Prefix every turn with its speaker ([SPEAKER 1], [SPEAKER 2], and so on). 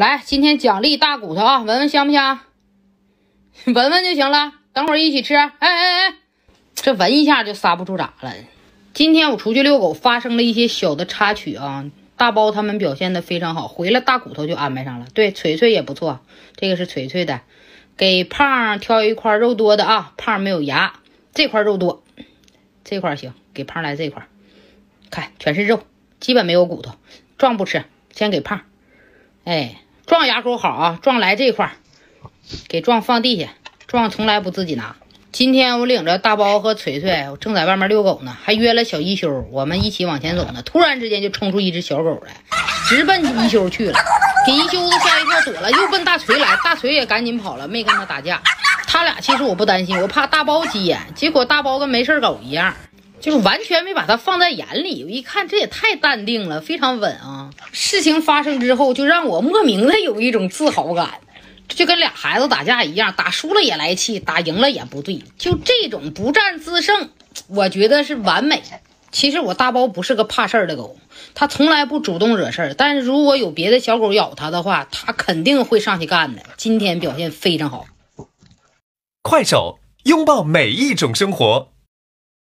[SPEAKER 1] 来，今天奖励大骨头啊，闻闻香不香？闻闻就行了，等会儿一起吃。哎哎哎，这闻一下就刹不住闸了。今天我出去遛狗，发生了一些小的插曲啊。大包他们表现的非常好，回来大骨头就安排上了。对，锤锤也不错，这个是锤锤的。给胖挑一块肉多的啊，胖没有牙，这块肉多，这块行，给胖来这块，看全是肉，基本没有骨头。壮不吃，先给胖。哎，壮牙口好啊，壮来这块，给壮放地下。壮从来不自己拿。今天我领着大包和锤锤，我正在外面遛狗呢，还约了小一休，我们一起往前走呢。突然之间就冲出一只小狗来，直奔一休去了，给一休子吓一跳，躲了，又奔大锤来，大锤也赶紧跑了，没跟他打架。他俩其实我不担心，我怕大包急眼，结果大包跟没事狗一样，就是完全没把他放在眼里。我一看这也太淡定了，非常稳啊。事情发生之后，就让我莫名的有一种自豪感。就跟俩孩子打架一样，打输了也来气，打赢了也不对，就这种不战自胜，我觉得是完美。其实我大包不是个怕事儿的狗，它从来不主动惹事儿，但是如果有别的小狗咬它的话，它肯定会上去干的。今天表现非常好。
[SPEAKER 2] 快手，拥抱每一种生活。